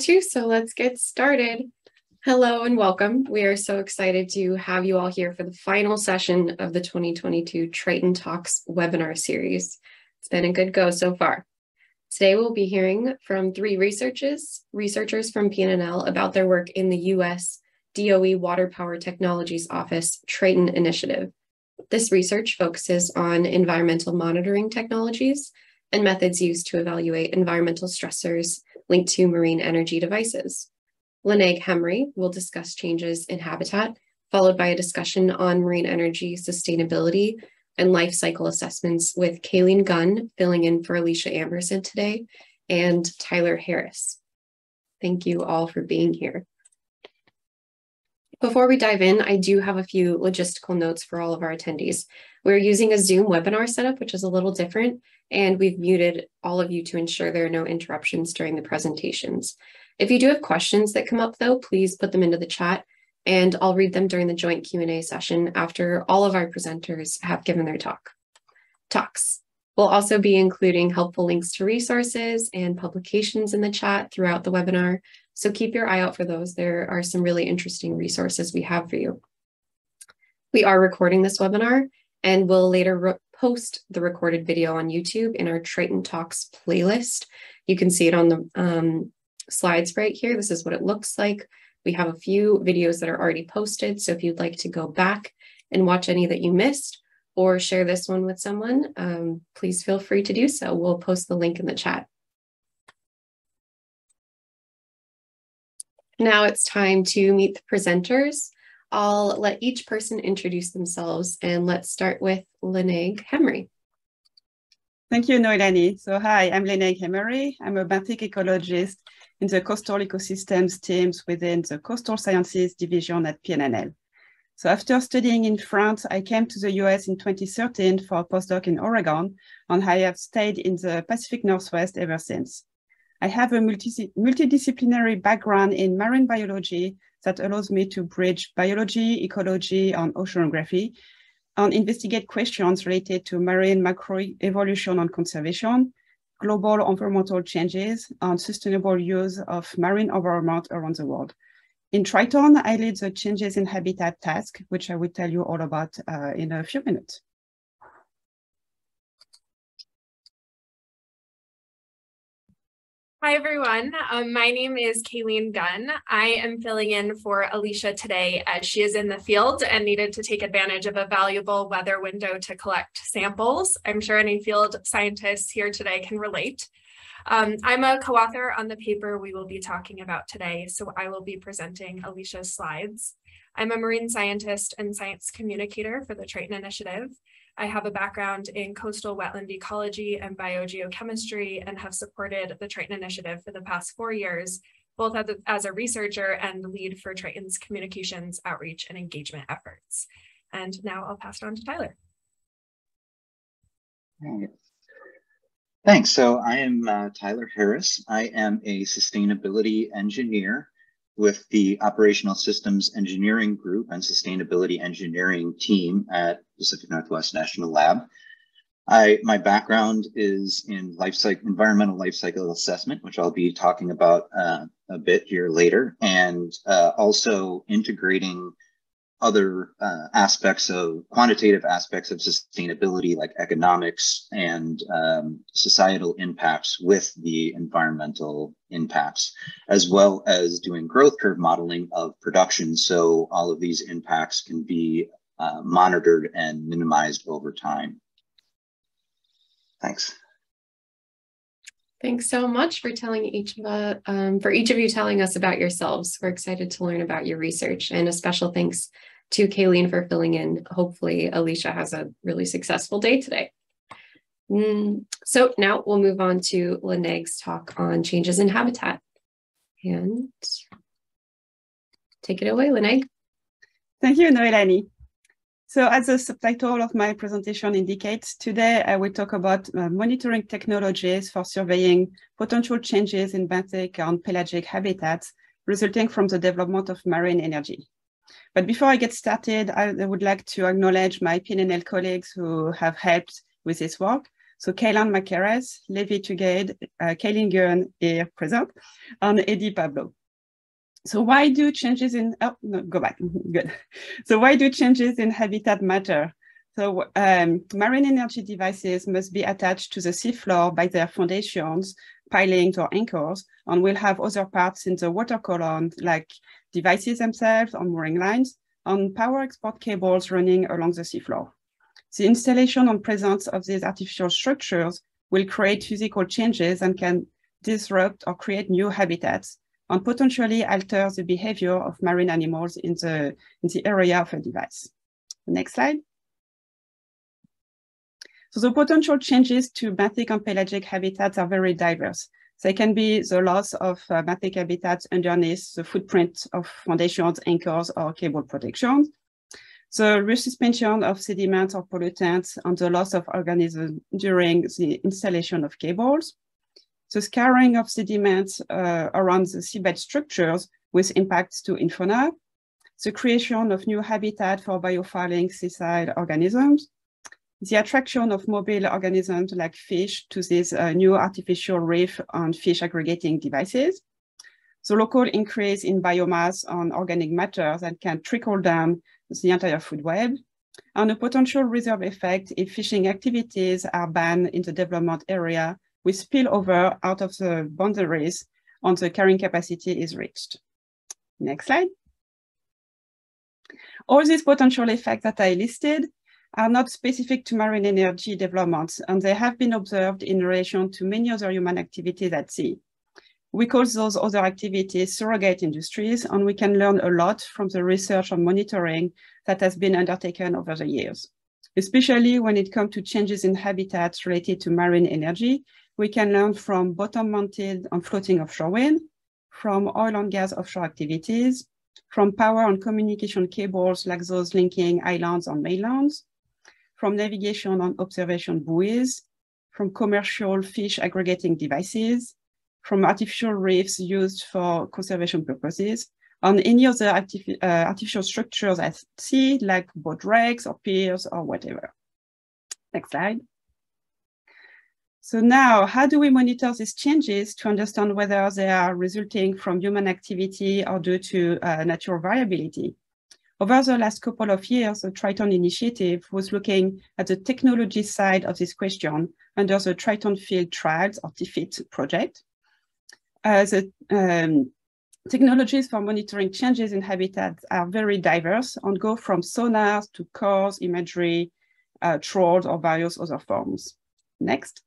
too, so let's get started. Hello and welcome. We are so excited to have you all here for the final session of the 2022 Triton Talks webinar series. It's been a good go so far. Today we'll be hearing from three researchers, researchers from PNNL about their work in the US DOE Water Power Technologies Office Triton Initiative. This research focuses on environmental monitoring technologies and methods used to evaluate environmental stressors linked to marine energy devices. Lenaïg Hemery will discuss changes in habitat, followed by a discussion on marine energy sustainability and life cycle assessments with Cailene Gunn filling in for Alicia Amerson today and Tyler Harris. Thank you all for being here. Before we dive in, I do have a few logistical notes for all of our attendees. We're using a Zoom webinar setup, which is a little different, and we've muted all of you to ensure there are no interruptions during the presentations. If you do have questions that come up though, please put them into the chat and I'll read them during the joint Q&A session after all of our presenters have given their talk. Talks. We'll also be including helpful links to resources and publications in the chat throughout the webinar, so keep your eye out for those. There are some really interesting resources we have for you. We are recording this webinar and we'll later post the recorded video on YouTube in our Triton Talks playlist. You can see it on the um, slides right here. This is what it looks like. We have a few videos that are already posted. So if you'd like to go back and watch any that you missed or share this one with someone, um, please feel free to do so. We'll post the link in the chat. Now it's time to meet the presenters. I'll let each person introduce themselves and let's start with Lenaïg Hemery. Thank you, Noelani. So hi, I'm Lenaïg Hemery. I'm a benthic ecologist in the coastal ecosystems teams within the Coastal Sciences Division at PNNL. So after studying in France, I came to the US in 2013 for a postdoc in Oregon, and I have stayed in the Pacific Northwest ever since. I have a multi multidisciplinary background in marine biology that allows me to bridge biology, ecology, and oceanography, and investigate questions related to marine macroevolution and conservation, global environmental changes, and sustainable use of marine environment around the world. In Triton, I lead the changes in habitat task, which I will tell you all about uh, in a few minutes. Hi, everyone. Um, my name is Cailene Gunn. I am filling in for Alicia today as she is in the field and needed to take advantage of a valuable weather window to collect samples. I'm sure any field scientists here today can relate. Um, I'm a co-author on the paper we will be talking about today, so I will be presenting Alicia's slides. I'm a marine scientist and science communicator for the Triton Initiative, I have a background in coastal wetland ecology and biogeochemistry and have supported the Triton Initiative for the past four years, both as a, researcher and lead for Triton's communications, outreach, and engagement efforts. And now I'll pass it on to Tyler. Thanks. So I am uh, Tyler Harris. I am a sustainability engineer with the Operational Systems Engineering Group and Sustainability Engineering team at Pacific Northwest National Lab. I, my background is in life cycle, environmental life cycle assessment, which I'll be talking about uh, a bit here later, and uh, also integrating other uh, aspects of quantitative aspects of sustainability like economics and um, societal impacts with the environmental impacts as well as doing growth curve modeling of production. So all of these impacts can be uh, monitored and minimized over time. Thanks Thanks so much for telling each of uh, um, for each of you telling us about yourselves. We're excited to learn about your research, and a special thanks to Cailene for filling in. Hopefully, Alicia has a really successful day today. Mm, so now we'll move on to Lenaïg's talk on changes in habitat. And take it away, Lenaïg. Thank you, Noelani. So as the subtitle of my presentation indicates, today I will talk about uh, monitoring technologies for surveying potential changes in benthic and pelagic habitats resulting from the development of marine energy. But before I get started, I would like to acknowledge my PNNL colleagues who have helped with this work. So Kailan Mackereth, Levi Tugade, uh, Cailene here present, and Eddie Pablo. So why do changes in, oh, no, go back, good. So why do changes in habitat matter? So um, marine energy devices must be attached to the seafloor by their foundations, pilings or anchors, and will have other parts in the water column like devices themselves on mooring lines, and power export cables running along the seafloor. The installation and presence of these artificial structures will create physical changes and can disrupt or create new habitats and potentially alter the behavior of marine animals in the, in the area of a device. Next slide. So the potential changes to benthic and pelagic habitats are very diverse. They can be the loss of uh, benthic habitats underneath the footprint of foundations, anchors, or cable protection. The resuspension of sediments or pollutants and the loss of organisms during the installation of cables. The scarring of sediments uh, around the seabed structures with impacts to infauna. The creation of new habitat for biofouling sessile organisms. The attraction of mobile organisms like fish to these uh, new artificial reef and fish aggregating devices, the local increase in biomass on organic matter that can trickle down the entire food web, and a potential reserve effect if fishing activities are banned in the development area with spillover out of the boundaries and the carrying capacity is reached. Next slide. All these potential effects that I listed are not specific to marine energy developments, and they have been observed in relation to many other human activities at sea. We call those other activities surrogate industries, and we can learn a lot from the research and monitoring that has been undertaken over the years. Especially when it comes to changes in habitats related to marine energy, we can learn from bottom-mounted and floating offshore wind, from oil and gas offshore activities, from power and communication cables like those linking islands and mainlands, from navigation and observation buoys, from commercial fish aggregating devices, from artificial reefs used for conservation purposes, and any other uh, artificial structures at sea, like boat wrecks or piers or whatever. Next slide. So now, how do we monitor these changes to understand whether they are resulting from human activity or due to uh, natural variability? Over the last couple of years, the Triton initiative was looking at the technology side of this question under the Triton Field Trials or TFIT project. Uh, the um, technologies for monitoring changes in habitats are very diverse and go from sonars to cores, imagery, uh, trawls, or various other forms. Next.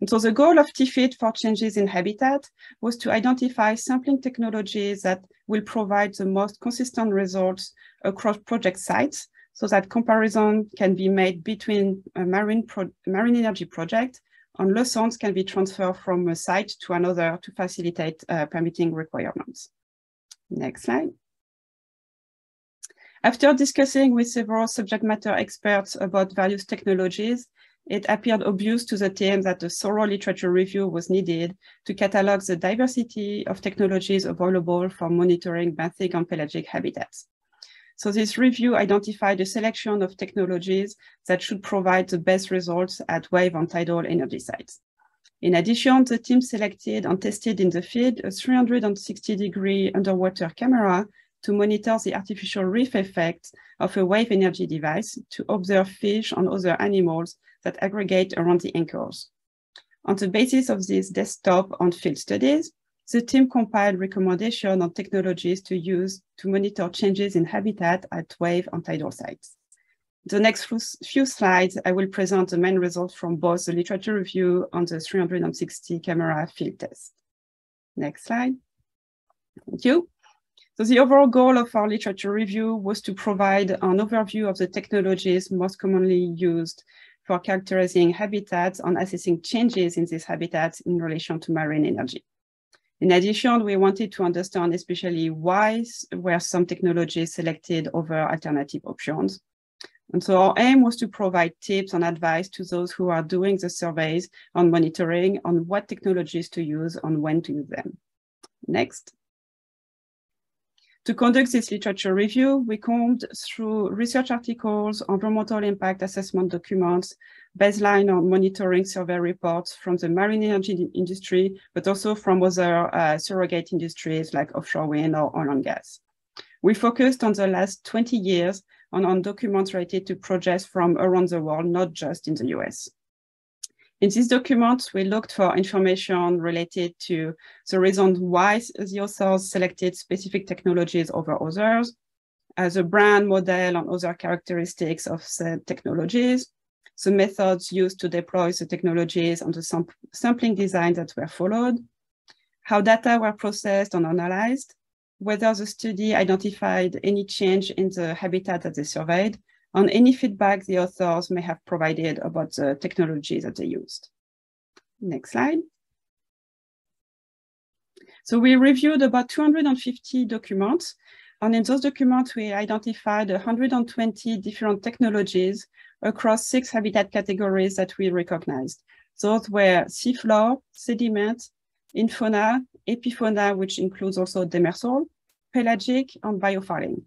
And so the goal of TFIT for changes in habitat was to identify sampling technologies that will provide the most consistent results across project sites so that comparison can be made between a marine, marine energy project and lessons can be transferred from a site to another to facilitate uh, permitting requirements. Next slide. After discussing with several subject matter experts about various technologies, it appeared obvious to the team that a thorough literature review was needed to catalog the diversity of technologies available for monitoring benthic and pelagic habitats. So this review identified a selection of technologies that should provide the best results at wave and tidal energy sites. In addition, the team selected and tested in the field a 360 degree underwater camera to monitor the artificial reef effect of a wave energy device to observe fish and other animals that aggregate around the anchors. On the basis of these desktop and field studies, the team compiled recommendations on technologies to use to monitor changes in habitat at wave and tidal sites. The next few slides, I will present the main results from both the literature review and the 360 camera field test. Next slide. Thank you. So the overall goal of our literature review was to provide an overview of the technologies most commonly used for characterizing habitats and assessing changes in these habitats in relation to marine energy. In addition, we wanted to understand especially why were some technologies selected over alternative options. And so our aim was to provide tips and advice to those who are doing the surveys on monitoring on what technologies to use and when to use them. Next. To conduct this literature review, we combed through research articles, environmental impact assessment documents, baseline or monitoring survey reports from the marine energy industry, but also from other uh, surrogate industries like offshore wind or oil and gas. We focused on the last 20 years on, on documents related to projects from around the world, not just in the US. In this document, we looked for information related to the reason why the authors selected specific technologies over others, uh, as a brand model and other characteristics of the technologies, the methods used to deploy the technologies and the sam sampling design that were followed, how data were processed and analyzed, whether the study identified any change in the habitat that they surveyed, and any feedback the authors may have provided about the technology that they used. Next slide. So we reviewed about 250 documents, and in those documents, we identified 120 different technologies across six habitat categories that we recognized. Those were seafloor, sediment, infauna, epifauna, which includes also demersal, pelagic, and biofouling.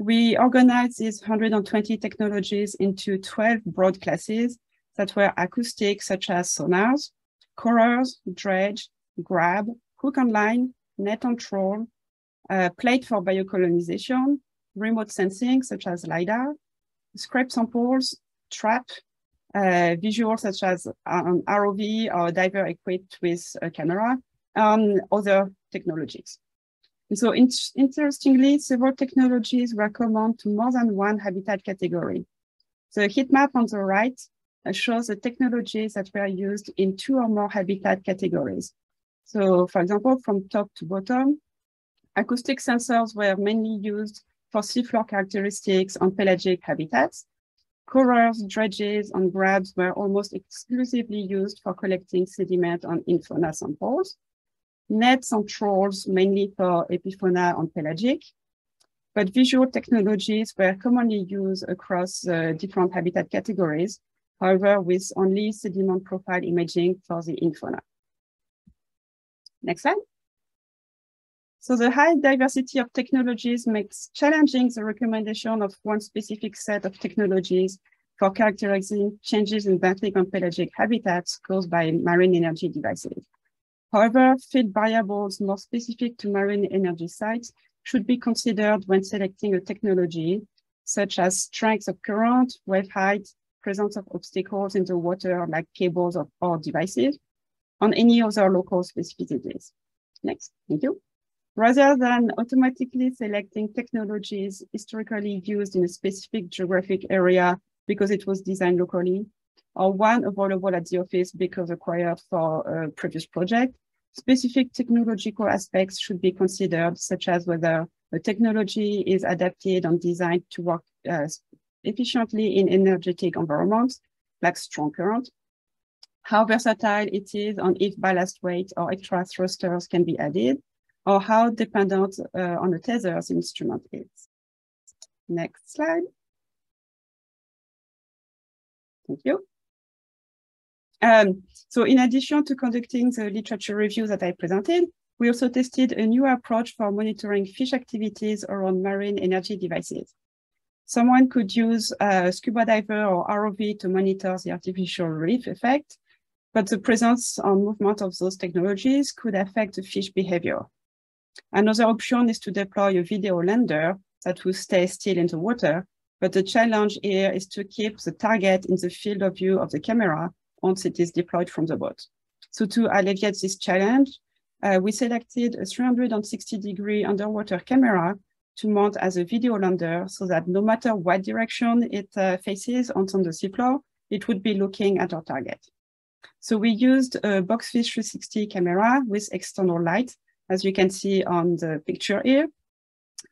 We organized these 120 technologies into 12 broad classes that were acoustic, such as sonars, corers, dredge, grab, hook and line, net and trawl, uh, plate for biocolonization, remote sensing, such as LiDAR, scrape samples, trap, uh, visuals such as an ROV or diver equipped with a camera, and other technologies. So in interestingly, several technologies were common to more than one habitat category. The heat map on the right uh, shows the technologies that were used in two or more habitat categories. So for example, from top to bottom, acoustic sensors were mainly used for seafloor characteristics on pelagic habitats. Corers, dredges, and grabs were almost exclusively used for collecting sediment on infauna samples. Nets and trawls mainly for epifauna and pelagic, but visual technologies were commonly used across uh, different habitat categories, however, with only sediment profile imaging for the infauna. Next slide. So the high diversity of technologies makes challenging the recommendation of one specific set of technologies for characterizing changes in benthic and pelagic habitats caused by marine energy devices. However, field variables more specific to marine energy sites should be considered when selecting a technology, such as strength of current, wave height, presence of obstacles in the water like cables or devices, and any other local specificities. Next, thank you. Rather than automatically selecting technologies historically used in a specific geographic area because it was designed locally, or one available at the office because acquired for a previous project, specific technological aspects should be considered, such as whether the technology is adapted and designed to work uh, efficiently in energetic environments, like strong current, how versatile it is, and if ballast weight or extra thrusters can be added, or how dependent uh, on the tethers instrument is. Next slide. Thank you. Um, so in addition to conducting the literature review that I presented, we also tested a new approach for monitoring fish activities around marine energy devices. Someone could use a scuba diver or ROV to monitor the artificial reef effect, but the presence or movement of those technologies could affect the fish behavior. Another option is to deploy a video lander that will stay still in the water, but the challenge here is to keep the target in the field of view of the camera once it is deployed from the boat. So to alleviate this challenge, uh, we selected a 360 degree underwater camera to mount as a video lander so that no matter what direction it uh, faces on the seafloor, it would be looking at our target. So we used a Boxfish 360 camera with external light as you can see on the picture here.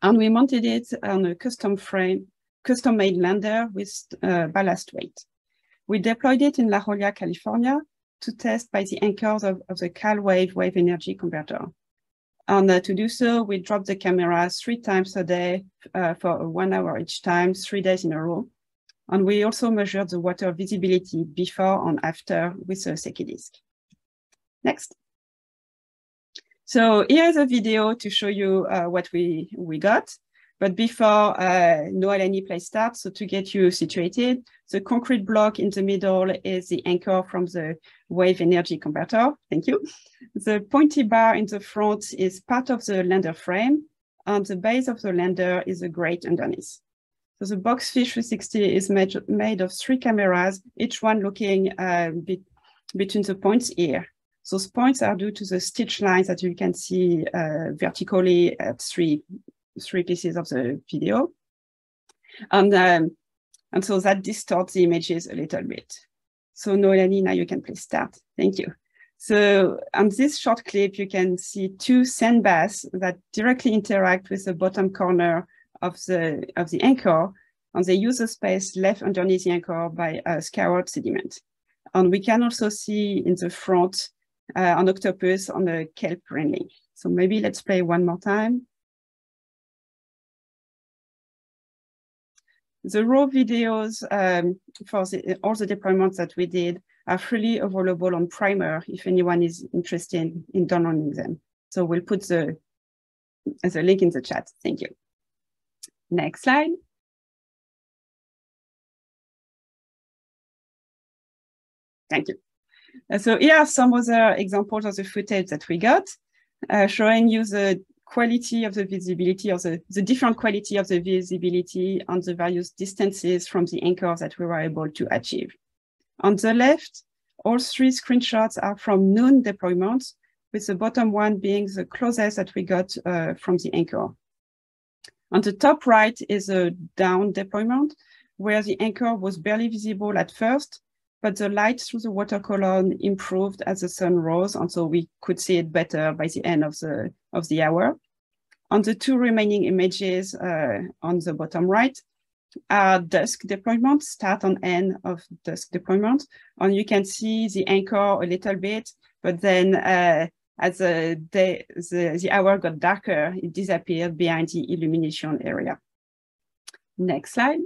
And we mounted it on a custom frame, custom made lander with uh, ballast weight. We deployed it in La Jolla, California to test by the anchors of, of the CalWave wave wave energy converter. And uh, to do so, we dropped the camera three times a day uh, for one hour each time, three days in a row. And we also measured the water visibility before and after with a Secchi disc. Next. So here is a video to show you uh, what we, we got. But before uh, Noelani plays start, so to get you situated, the concrete block in the middle is the anchor from the wave energy converter. Thank you. The pointy bar in the front is part of the lander frame, and the base of the lander is a grate underneath. So the Boxfish 360 is made, made of three cameras, each one looking uh, be between the points here. Those points are due to the stitch lines that you can see uh, vertically at three three pieces of the video. And, um, and so that distorts the images a little bit. So Noelani, now you can please start. Thank you. So on this short clip, you can see two sand baths that directly interact with the bottom corner of the, of the anchor and they use the space left underneath the anchor by uh, scoured sediment. And we can also see in the front uh, an octopus on a kelp railing. So maybe let's play one more time. The raw videos um, for the, all the deployments that we did are freely available on PRIMRE if anyone is interested in downloading them. So we'll put the, the link in the chat. Thank you. Next slide. Thank you. Uh, so here are some other examples of the footage that we got, uh, showing you the quality of the visibility or the, the different quality of the visibility on the various distances from the anchor that we were able to achieve. On the left, all three screenshots are from noon deployments, with the bottom one being the closest that we got uh, from the anchor. On the top right is a down deployment, where the anchor was barely visible at first, but the light through the water column improved as the sun rose, and so we could see it better by the end of the, of the hour. On the two remaining images uh, on the bottom right are dusk deployment, start and end of dusk deployment. And you can see the anchor a little bit, but then uh, as the, day, the, the hour got darker, it disappeared behind the illumination area. Next slide.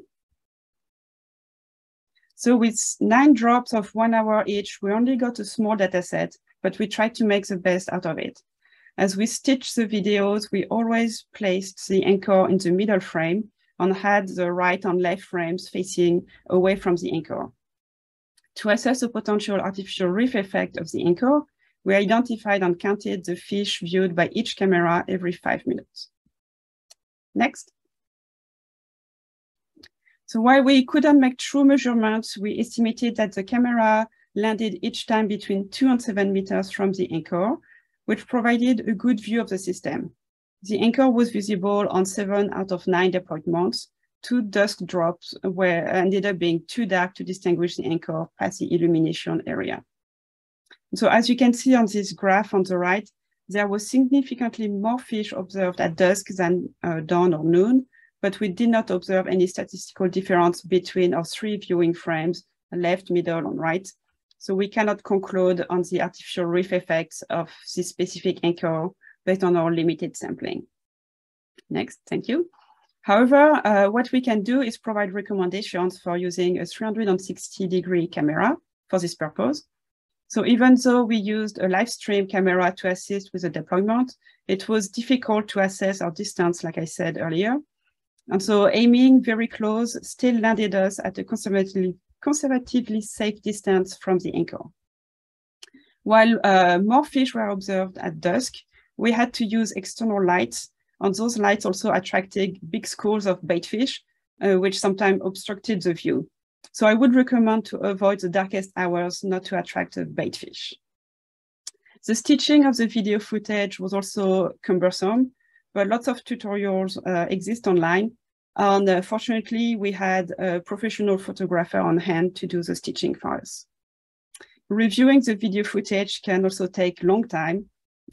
So with nine drops of one hour each, we only got a small data set, but we tried to make the best out of it. As we stitched the videos, we always placed the anchor in the middle frame and had the right and left frames facing away from the anchor. To assess the potential artificial reef effect of the anchor, we identified and counted the fish viewed by each camera every five minutes. Next. So while we couldn't make true measurements, we estimated that the camera landed each time between two and seven meters from the anchor, which provided a good view of the system. The anchor was visible on seven out of nine deployments. Two dusk drops were ended up being too dark to distinguish the anchor past the illumination area. So as you can see on this graph on the right, there was significantly more fish observed at dusk than uh, dawn or noon, but we did not observe any statistical difference between our three viewing frames, left, middle, and right. So we cannot conclude on the artificial reef effects of this specific anchor based on our limited sampling. Next, thank you. However, uh, what we can do is provide recommendations for using a 360 degree camera for this purpose. So even though we used a live stream camera to assist with the deployment, it was difficult to assess our distance, like I said earlier. And so aiming very close still landed us at a conservatively, conservatively safe distance from the anchor. While uh, more fish were observed at dusk, we had to use external lights, and those lights also attracted big schools of baitfish, uh, which sometimes obstructed the view. So I would recommend to avoid the darkest hours not to attract a baitfish. The stitching of the video footage was also cumbersome, but lots of tutorials uh, exist online. And uh, fortunately, we had a professional photographer on hand to do the stitching for us. Reviewing the video footage can also take long time,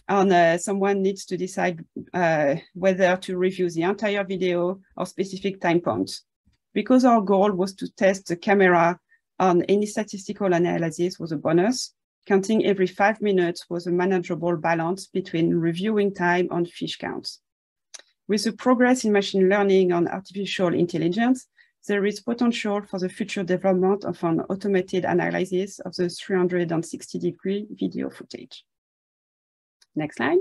and uh, someone needs to decide uh, whether to review the entire video or specific time points. Because our goal was to test the camera and any statistical analysis was a bonus, counting every five minutes was a manageable balance between reviewing time and fish counts. With the progress in machine learning and artificial intelligence, there is potential for the future development of an automated analysis of the 360 degree video footage. Next slide.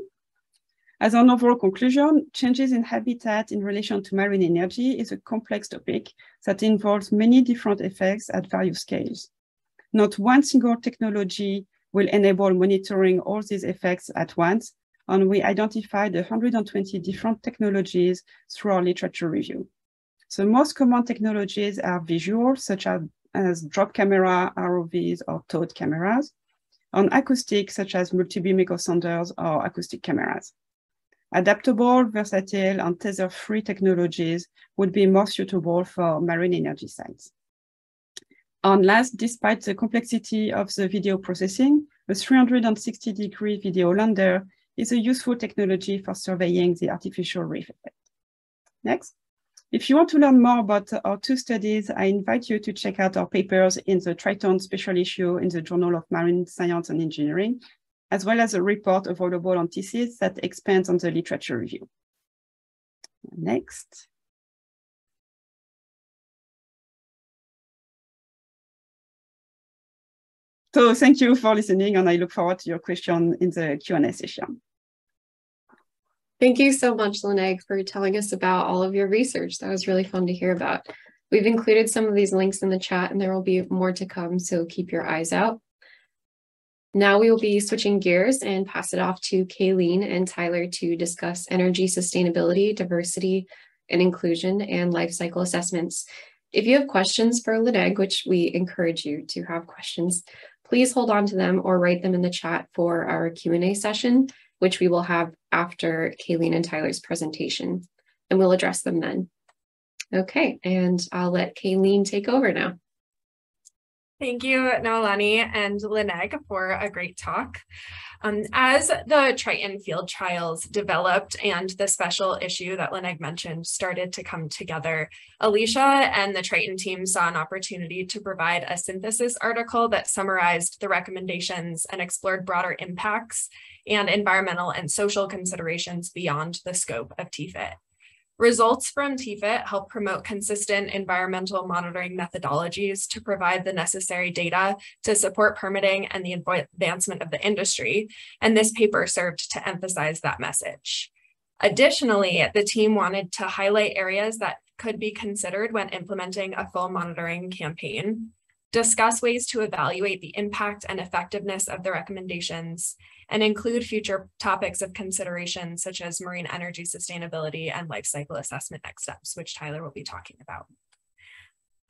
As an overall conclusion, changes in habitat in relation to marine energy is a complex topic that involves many different effects at various scales. Not one single technology will enable monitoring all these effects at once, and we identified 120 different technologies through our literature review. The most common technologies are visual, such as, as drop camera, ROVs, or towed cameras, and acoustic, such as multi-beam echo sounders or acoustic cameras. Adaptable, versatile, and tether-free technologies would be more suitable for marine energy sites. And last, despite the complexity of the video processing, a 360 degree video lander is a useful technology for surveying the artificial reef effect. Next. If you want to learn more about our two studies, I invite you to check out our papers in the Triton special issue in the Journal of Marine Science and Engineering, as well as a report available on Tethys that expands on the literature review. Next. So thank you for listening, and I look forward to your question in the Q&A session. Thank you so much, Lenaïg, for telling us about all of your research. That was really fun to hear about. We've included some of these links in the chat, and there will be more to come, so keep your eyes out. Now we will be switching gears and pass it off to Cailene and Tyler to discuss energy sustainability, diversity, and inclusion, and life cycle assessments. If you have questions for Lenaïg, which we encourage you to have questions, please hold on to them or write them in the chat for our Q&A session, which we will have after Cailene and Tyler's presentation, and we'll address them then. Okay, and I'll let Cailene take over now. Thank you, Noelani and Lenaïg for a great talk. Um, as the Triton field trials developed and the special issue that Lenaïg mentioned started to come together, Alicia and the Triton team saw an opportunity to provide a synthesis article that summarized the recommendations and explored broader impacts and environmental and social considerations beyond the scope of TFIT. Results from TFIT help promote consistent environmental monitoring methodologies to provide the necessary data to support permitting and the advancement of the industry, and this paper served to emphasize that message. Additionally, the team wanted to highlight areas that could be considered when implementing a full monitoring campaign, discuss ways to evaluate the impact and effectiveness of the recommendations, and include future topics of consideration such as marine energy sustainability and life cycle assessment next steps, which Tyler will be talking about.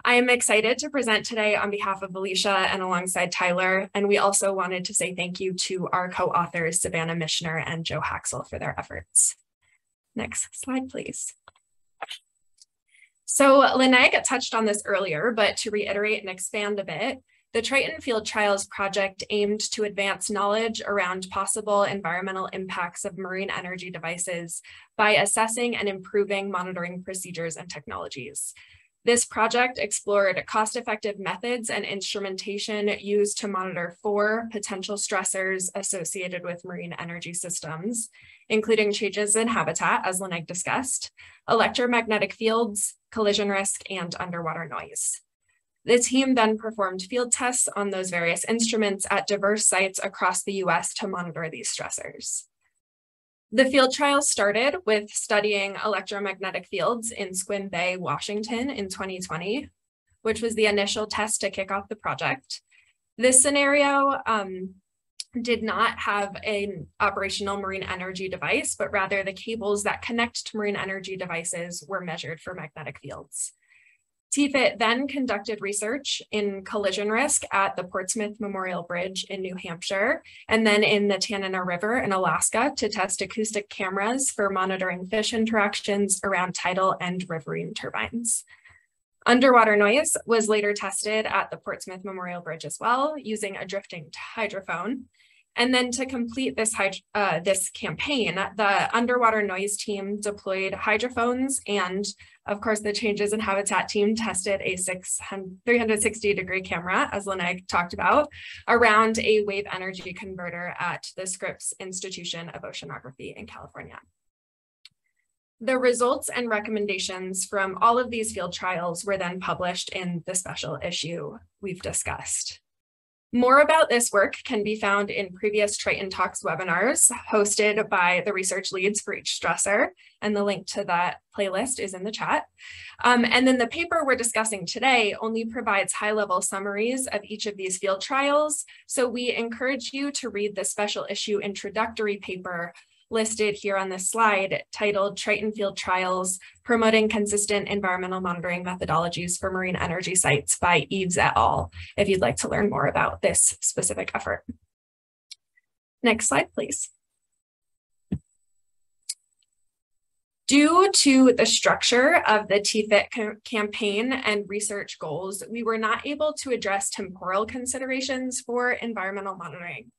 I am excited to present today on behalf of Alicia and alongside Tyler, and we also wanted to say thank you to our co-authors, Savannah Mishner and Joe Haxel for their efforts. Next slide, please. So Lenaïg touched on this earlier, but to reiterate and expand a bit, the Triton Field Trials project aimed to advance knowledge around possible environmental impacts of marine energy devices by assessing and improving monitoring procedures and technologies. This project explored cost-effective methods and instrumentation used to monitor four potential stressors associated with marine energy systems, including changes in habitat, as Lenaïg discussed, electromagnetic fields, collision risk, and underwater noise. The team then performed field tests on those various instruments at diverse sites across the US to monitor these stressors. The field trial started with studying electromagnetic fields in Sequim Bay, Washington in 2020, which was the initial test to kick off the project. This scenario um, did not have an operational marine energy device, but rather the cables that connect to marine energy devices were measured for magnetic fields. TFIT then conducted research in collision risk at the Portsmouth Memorial Bridge in New Hampshire, and then in the Tanana River in Alaska to test acoustic cameras for monitoring fish interactions around tidal and riverine turbines. Underwater noise was later tested at the Portsmouth Memorial Bridge as well, using a drifting hydrophone. And then to complete this, uh, this campaign, the underwater noise team deployed hydrophones and of course, the changes in habitat team tested a 360 degree camera, as Lenaïg talked about, around a wave energy converter at the Scripps Institution of Oceanography in California. The results and recommendations from all of these field trials were then published in the special issue we've discussed. More about this work can be found in previous Triton Talks webinars hosted by the research leads for each stressor, and the link to that playlist is in the chat. Um, and then the paper we're discussing today only provides high-level summaries of each of these field trials, so we encourage you to read the special issue introductory paper listed here on this slide titled Triton Field Trials, Promoting Consistent Environmental Monitoring Methodologies for Marine Energy Sites by Eves et al. if you'd like to learn more about this specific effort. Next slide, please. Due to the structure of the TFIT campaign and research goals, we were not able to address temporal considerations for environmental monitoring.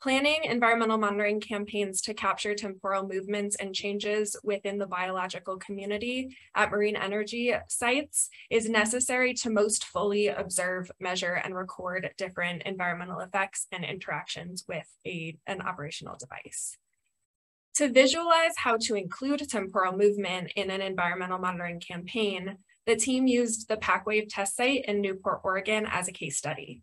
Planning environmental monitoring campaigns to capture temporal movements and changes within the biological community at marine energy sites is necessary to most fully observe, measure, and record different environmental effects and interactions with a, an operational device. To visualize how to include temporal movement in an environmental monitoring campaign, the team used the PacWave test site in Newport, Oregon as a case study.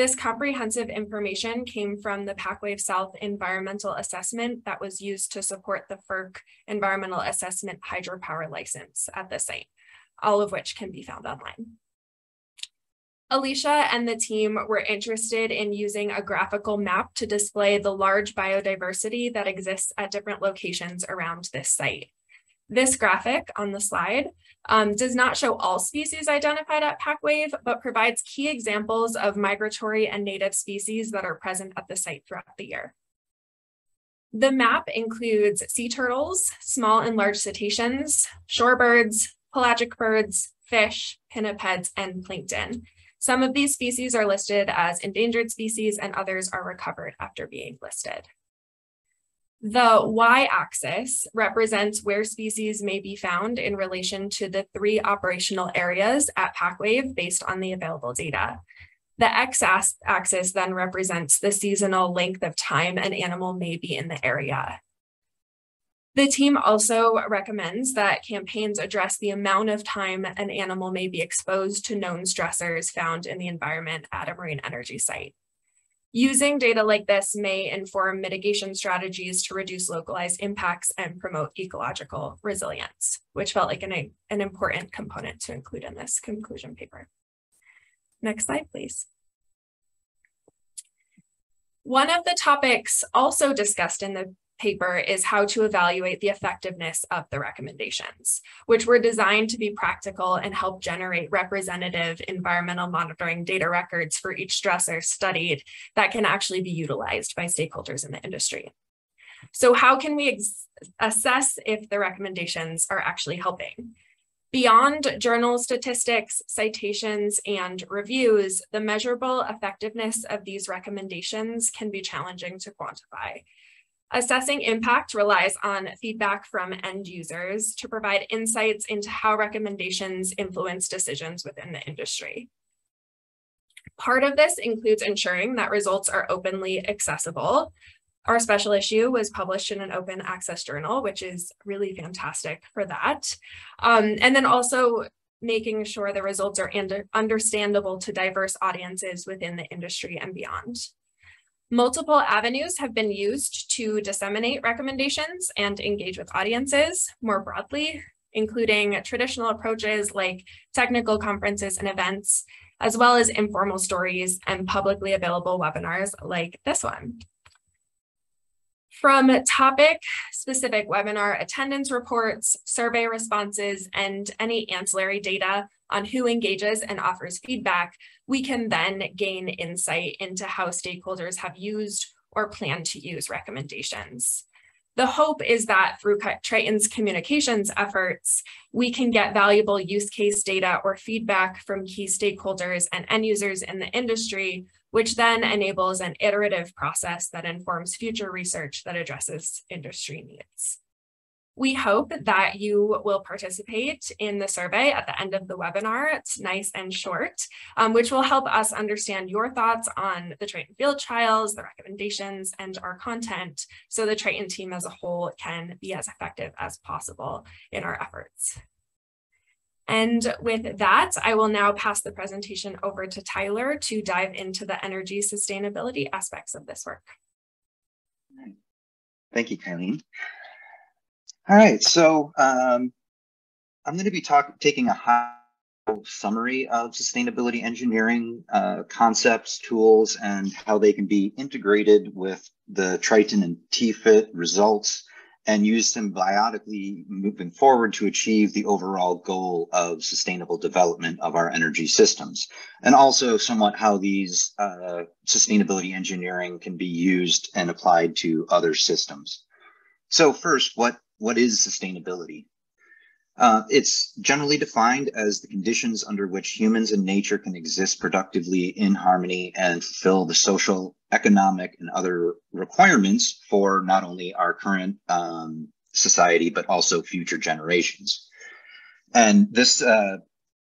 This comprehensive information came from the PacWave South environmental assessment that was used to support the FERC environmental assessment hydropower license at the site, all of which can be found online. Alicia and the team were interested in using a graphical map to display the large biodiversity that exists at different locations around this site. This graphic on the slide um, does not show all species identified at PacWave, but provides key examples of migratory and native species that are present at the site throughout the year. The map includes sea turtles, small and large cetaceans, shorebirds, pelagic birds, fish, pinnipeds, and plankton. Some of these species are listed as endangered species and others are recovered after being listed. The y-axis represents where species may be found in relation to the three operational areas at PacWave based on the available data. The x-axis then represents the seasonal length of time an animal may be in the area. The team also recommends that campaigns address the amount of time an animal may be exposed to known stressors found in the environment at a marine energy site. Using data like this may inform mitigation strategies to reduce localized impacts and promote ecological resilience, which felt like an, an important component to include in this conclusion paper. Next slide, please. One of the topics also discussed in the paper is how to evaluate the effectiveness of the recommendations, which were designed to be practical and help generate representative environmental monitoring data records for each stressor studied that can actually be utilized by stakeholders in the industry. So how can we assess if the recommendations are actually helping? Beyond journal statistics, citations, and reviews, the measurable effectiveness of these recommendations can be challenging to quantify. Assessing impact relies on feedback from end users to provide insights into how recommendations influence decisions within the industry. Part of this includes ensuring that results are openly accessible. Our special issue was published in an open access journal, which is really fantastic for that. Um, and then also making sure the results are understandable to diverse audiences within the industry and beyond. Multiple avenues have been used to disseminate recommendations and engage with audiences more broadly, including traditional approaches like technical conferences and events, as well as informal stories and publicly available webinars like this one. From topic specific webinar attendance reports, survey responses, and any ancillary data on who engages and offers feedback, we can then gain insight into how stakeholders have used or plan to use recommendations. The hope is that through Triton's communications efforts, we can get valuable use case data or feedback from key stakeholders and end users in the industry, which then enables an iterative process that informs future research that addresses industry needs. We hope that you will participate in the survey at the end of the webinar. It's nice and short, um, which will help us understand your thoughts on the Triton field trials, the recommendations, and our content so the Triton team as a whole can be as effective as possible in our efforts. And with that, I will now pass the presentation over to Tyler to dive into the energy sustainability aspects of this work. Thank you, Cailene. All right, so um, I'm going to be talk taking a high summary of sustainability engineering uh, concepts, tools, and how they can be integrated with the Triton and TFIT results and used symbiotically moving forward to achieve the overall goal of sustainable development of our energy systems. And also somewhat how these uh, sustainability engineering can be used and applied to other systems. So first, what, what is sustainability? Uh, it's generally defined as the conditions under which humans and nature can exist productively in harmony and fulfill the social, economic, and other requirements for not only our current um, society, but also future generations. And this uh,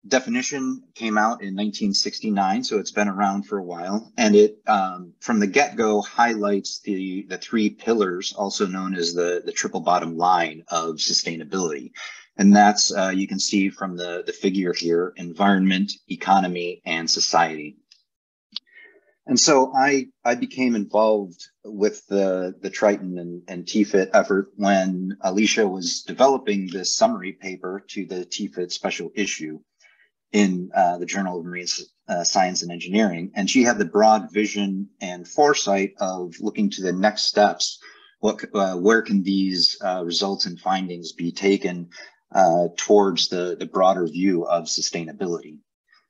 definition came out in 1969, so it's been around for a while. And it, um, from the get-go, highlights the, the three pillars, also known as the, the triple bottom line of sustainability. And that's, uh, you can see from the, the figure here, environment, economy, and society. And so I, I became involved with the, the Triton and, and TFIT effort when Alicia was developing this summary paper to the TFIT special issue in uh, the Journal of Marine uh, Science and Engineering. And she had the broad vision and foresight of looking to the next steps. What, uh, where can these uh, results and findings be taken uh, towards the, the broader view of sustainability.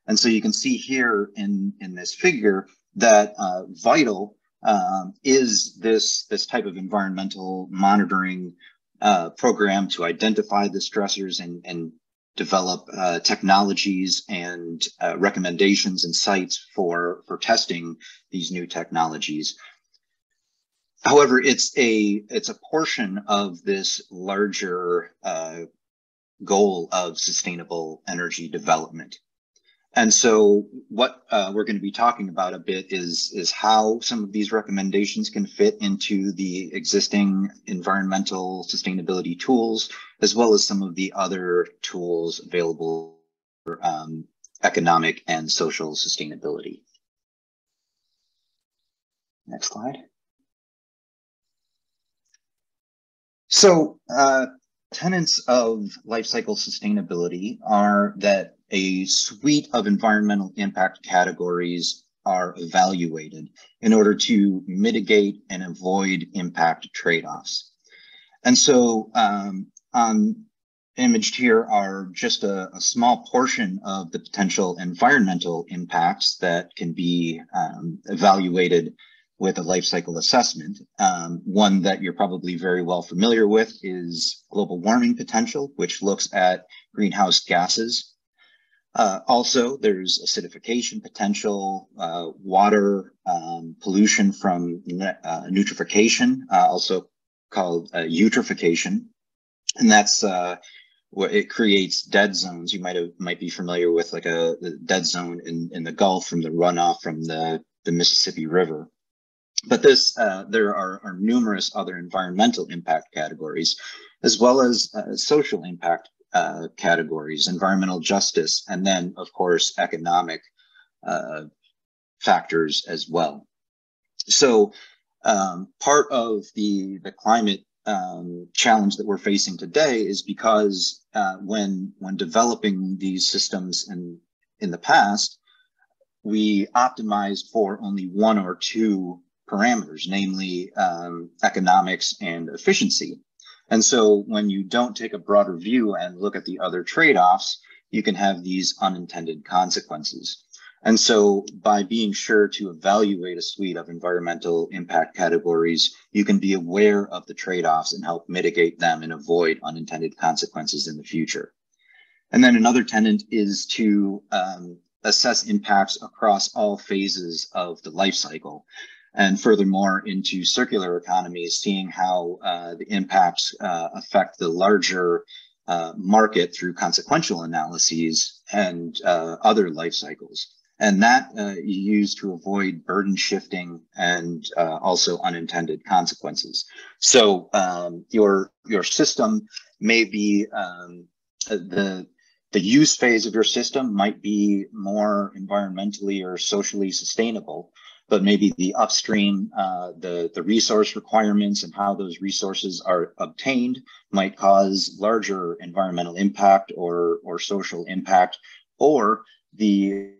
And so you can see here in, in this figure that uh, VITAL um, is this, this type of environmental monitoring program to identify the stressors and, and develop uh, technologies and uh, recommendations and sites for, for testing these new technologies. However, it's a it's a portion of this larger uh, goal of sustainable energy development. And so what uh, we're going to be talking about a bit is, is how some of these recommendations can fit into the existing environmental sustainability tools, as well as some of the other tools available for um, economic and social sustainability. Next slide. So uh, tenets of life cycle sustainability are that a suite of environmental impact categories are evaluated in order to mitigate and avoid impact trade-offs. And so um, on imaged here are just a, a, small portion of the potential environmental impacts that can be um, evaluated with a life cycle assessment. Um, one that you're probably very well familiar with is global warming potential, which looks at greenhouse gases. Uh, also, there's acidification potential, uh, water um, pollution from uh, eutrophication, uh, also called uh, eutrophication, and that's uh, what it creates dead zones. You might have might be familiar with like a, dead zone in, in the Gulf from the runoff from the the Mississippi River. But this, there are, are, numerous other environmental impact categories, as well as social impact uh, categories, environmental justice, and then, of course, economic uh, factors as well. So um, part of the, the climate um, challenge that we're facing today is because uh, when, when developing these systems in, in the past, we optimized for only one or two parameters, namely um, economics and efficiency. And so when you don't take a broader view and look at the other trade-offs, you can have these unintended consequences. And so by being sure to evaluate a suite of environmental impact categories, you can be aware of the trade-offs and help mitigate them and avoid unintended consequences in the future. And then another tenet is to um, assess impacts across all phases of the life cycle and furthermore into circular economies, seeing how uh, the impacts uh, affect the larger uh, market through consequential analyses and uh, other life cycles. And that uh, you use to avoid burden shifting and uh, also unintended consequences. So um, your your system may be um, the the use phase of your system might be more environmentally or socially sustainable, but maybe the upstream, uh, the, the resource requirements and how those resources are obtained might cause larger environmental impact or, or social impact, or the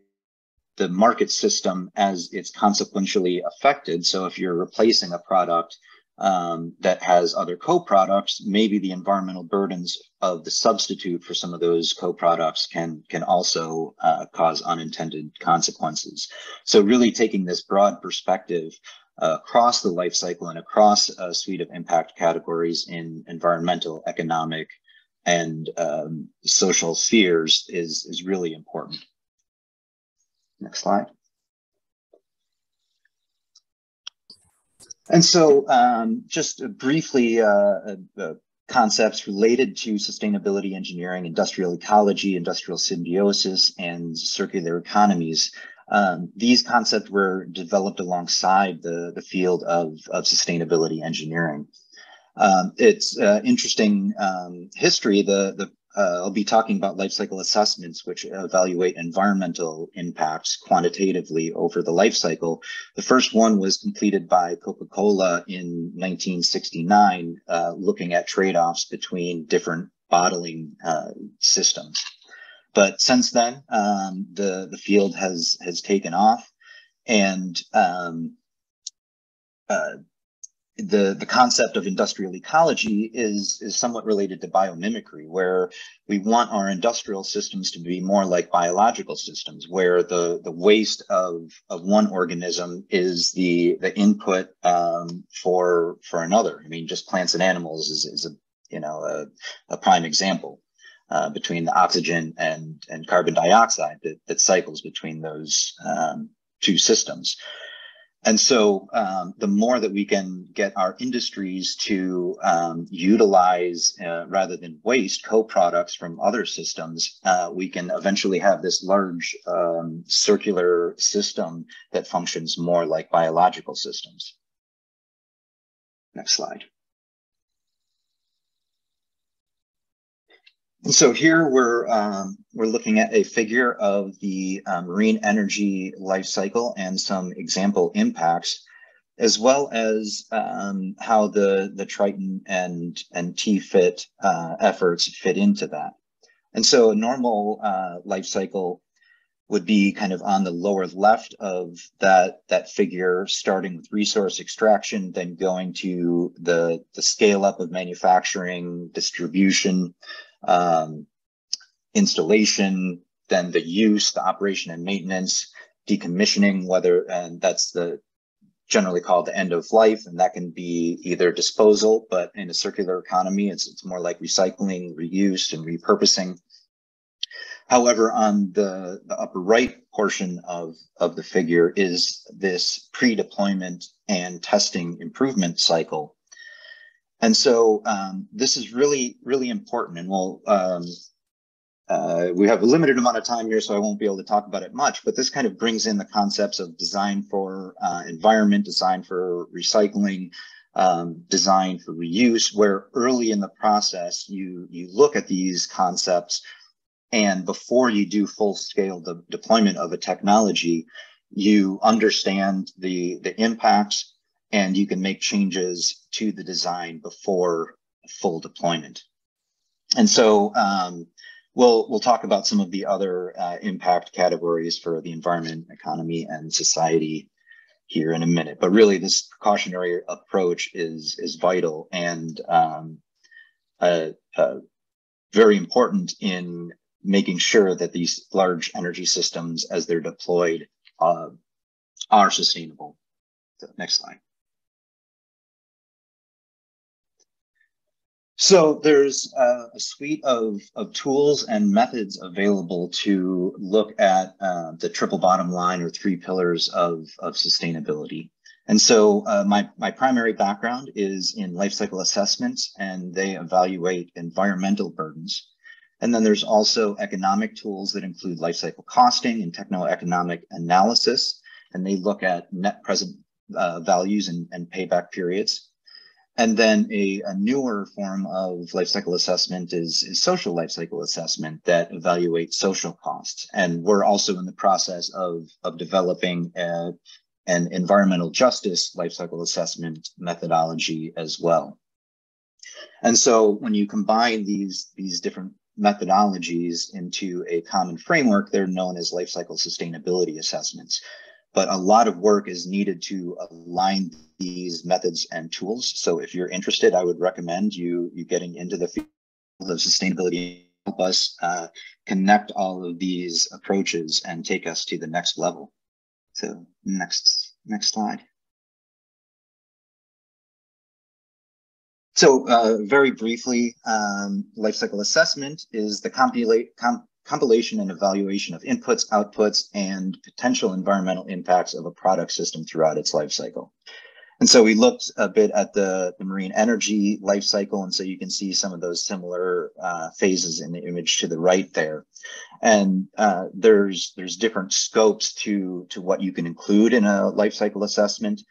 the market system as it's consequentially affected. So if you're replacing a product um, that has other co-products, maybe the environmental burdens of the substitute for some of those co-products can can also uh, cause unintended consequences. So really taking this broad perspective uh, across the life cycle and across a suite of impact categories in environmental, economic, and um, social spheres is is really important. Next slide. And so um, just briefly, uh, uh, concepts related to sustainability engineering, industrial ecology, industrial symbiosis, and circular economies. Um, these concepts were developed alongside the, the field of, of sustainability engineering. Um, it's uh, interesting um, history. The, the uh, I'll be talking about life cycle assessments, which evaluate environmental impacts quantitatively over the life cycle. The first one was completed by Coca-Cola in 1969, uh, looking at trade-offs between different bottling uh, systems. But since then, um, the the field has has taken off, and um, uh, the the concept of industrial ecology is is somewhat related to biomimicry where we want our industrial systems to be more like biological systems where the the waste of of one organism is the the input um, for for another. I mean just plants and animals is, is a you know a, a prime example uh, between the oxygen and and carbon dioxide that, that cycles between those um, two systems and so um, the more that we can get our industries to um, utilize uh, rather than waste co-products from other systems, uh, we can eventually have this large um, circular system that functions more like biological systems. Next slide. So here we're um, we're looking at a figure of the uh, marine energy life cycle and some example impacts, as well as um, how the the Triton and and TFIT uh, efforts fit into that. And so a normal uh, life cycle would be kind of on the lower left of that that figure, starting with resource extraction, then going to the the scale up of manufacturing, distribution um, installation, then the use, the operation and maintenance, decommissioning, whether, and that's the generally called the end of life, and that can be either disposal, but in a circular economy, it's, it's more like recycling, reuse, and repurposing. However, on the, the upper right portion of, of the figure is this pre-deployment and testing improvement cycle and so um, this is really, really important. And we'll, um, uh, we have a limited amount of time here, so I won't be able to talk about it much, but this kind of brings in the concepts of design for uh, environment, design for recycling, um, design for reuse, where early in the process, you, you look at these concepts and before you do full scale de deployment of a technology, you understand the, the impacts and you can make changes to the design before full deployment. And so um, we'll we'll talk about some of the other uh, impact categories for the environment, economy, and society here in a minute. But really, this precautionary approach is is vital and um, uh, uh, very important in making sure that these large energy systems, as they're deployed, uh, are sustainable. So next slide. So there's a, a suite of, of tools and methods available to look at uh, the triple bottom line or three pillars of, of sustainability. And so uh, my, my primary background is in life cycle assessments and they evaluate environmental burdens. And then there's also economic tools that include life cycle costing and techno-economic analysis. And they look at net present uh, values and, and payback periods. And then a, a, newer form of life cycle assessment is, is social life cycle assessment that evaluates social costs. And we're also in the process of, of developing a, an environmental justice life cycle assessment methodology as well. And so when you combine these, these different methodologies into a common framework, they're known as life cycle sustainability assessments but a lot of work is needed to align these methods and tools. So if you're interested, I would recommend you you getting into the field of sustainability help us uh, connect all of these approaches and take us to the next level. So next next slide. So uh, very briefly, um, life cycle assessment is the compilate, com compilation and evaluation of inputs, outputs, and potential environmental impacts of a product system throughout its life cycle. And so we looked a bit at the, the marine energy life cycle. And so you can see some of those similar uh, phases in the image to the right there. And uh, there's there's different scopes to, to what you can include in a life cycle assessment.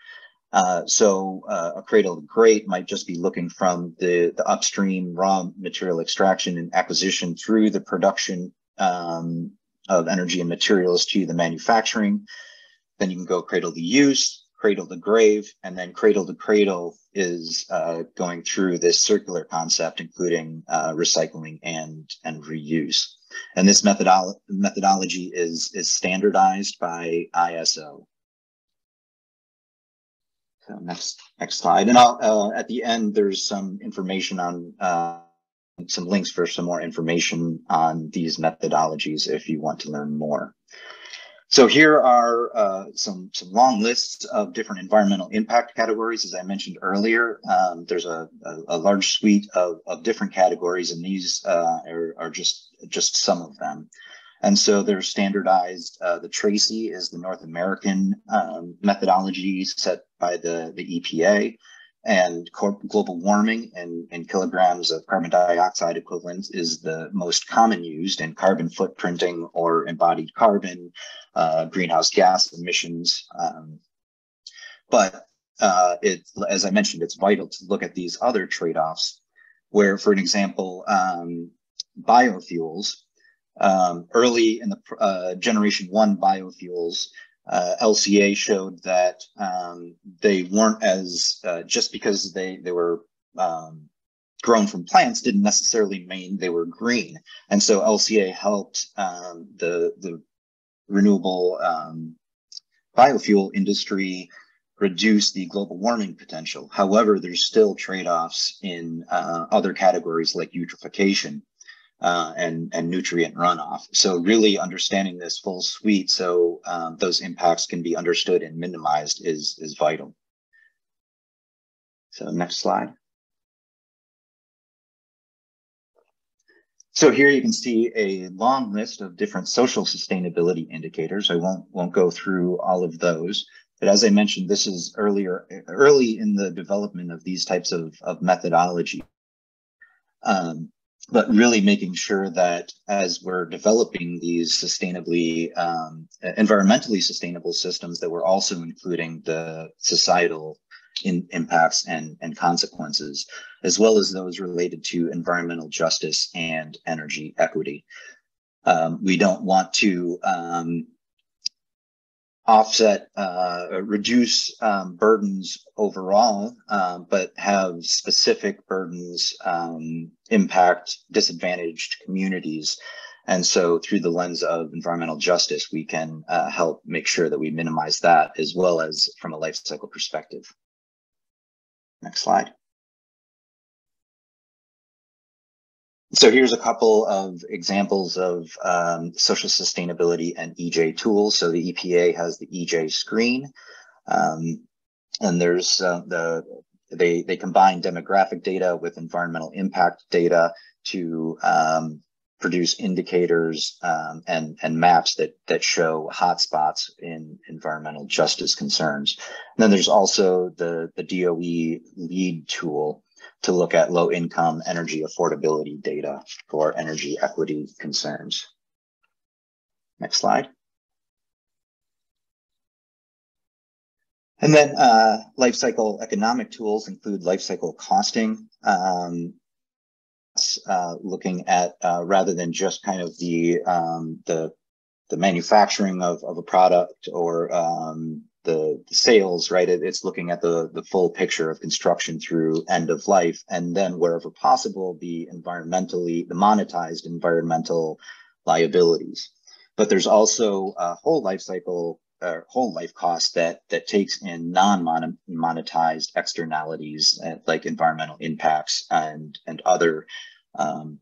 Uh, so uh, a cradle to gate might just be looking from the, the upstream raw material extraction and acquisition through the production um, of energy and materials to the manufacturing. Then you can go cradle to use, cradle to grave, and then cradle to cradle is uh, going through this circular concept, including uh, recycling and, and reuse. And this methodolo methodology is, is standardized by ISO. So next, next slide. And I'll, uh, at the end, there's some information on uh, some links for some more information on these methodologies if you want to learn more. So here are uh, some, some long lists of different environmental impact categories. As I mentioned earlier, um, there's a, a, a, large suite of, of different categories, and these uh, are, are just, just some of them. And so they're standardized. Uh, the TRACI is the North American um, methodology set by the, the EPA and global warming in, in kilograms of carbon dioxide equivalents is the most common used in carbon footprinting or embodied carbon, uh, greenhouse gas emissions. Um, but uh, it, as I mentioned, it's vital to look at these other trade-offs where, for an example, um, biofuels, um, early in the uh, generation one biofuels uh, LCA showed that um, they weren't as uh, just because they they were um, grown from plants didn't necessarily mean they were green, and so LCA helped um, the the renewable um, biofuel industry reduce the global warming potential. However, there's still trade-offs in uh, other categories like eutrophication uh, and, and nutrient runoff. So really understanding this full suite so um, those impacts can be understood and minimized is, is vital. So next slide. So here you can see a long list of different social sustainability indicators. I won't, won't go through all of those. But as I mentioned, this is earlier, early in the development of these types of, of methodology. Um, but really making sure that as we're developing these sustainably, um, environmentally sustainable systems, that we're also including the societal in, impacts and, and consequences, as well as those related to environmental justice and energy equity. Um, we don't want to um, offset, uh, reduce um, burdens overall, uh, but have specific burdens um, impact disadvantaged communities. And so through the lens of environmental justice, we can uh, help make sure that we minimize that as well as from a life cycle perspective. Next slide. So here's a couple of examples of um, social sustainability and EJ tools. So the EPA has the EJ screen, um, and there's uh, the they they combine demographic data with environmental impact data to um, produce indicators um, and and maps that that show hotspots in environmental justice concerns. And then there's also the the DOE LEAD tool to look at low income energy affordability data for energy equity concerns. Next slide. And then uh, life cycle economic tools include life cycle costing, um, uh, looking at uh, rather than just kind of the um, the the manufacturing of, of a product or um, the, the, sales, right? It, it's looking at the the full picture of construction through end of life, and then wherever possible, the environmentally the monetized environmental liabilities. But there's also a whole life cycle uh, whole life cost that that takes in non-monetized externalities uh, like environmental impacts and and other um,